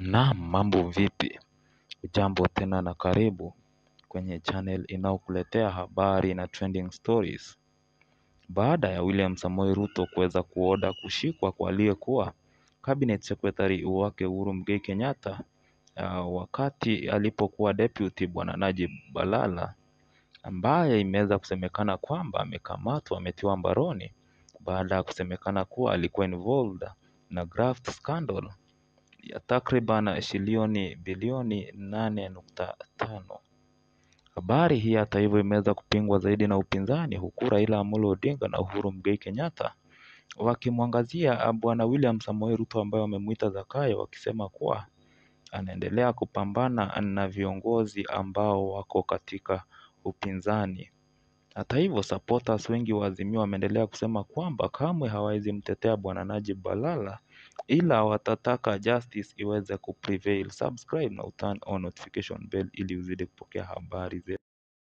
Naam mambo vipi, jambo tena na karibu kwenye channel inayokuletea habari na trending stories. Baada ya William Samoei Ruto kuweza kuoda kushikwa kwa aliyekuwa cabinet secretary wake Uhuru Muigai Kenyatta wakati alipokuwa deputy bwana Najib Balala ambaye imeweza kusemekana kwamba amekamatwa ametiwa mbaroni baada ya kusemekana kuwa alikuwa involved na graft scandal ya takriban shilioni bilioni nane nukta tano. Habari hii hata hivyo imeweza kupingwa zaidi na upinzani huku Raila Amolo Odinga na Uhuru Muigai Kenyatta wakimwangazia bwana William Samoei Ruto ambaye wamemuita Zakayo wakisema kuwa anaendelea kupambana na viongozi ambao wako katika upinzani. Hata hivyo supporters wengi wa Azimio wameendelea kusema kwamba kamwe hawawezi mtetea bwana Najib Balala ila watataka justice iweze kuprevail. Subscribe na uturn on notification bell ili uzidi kupokea habari zetu.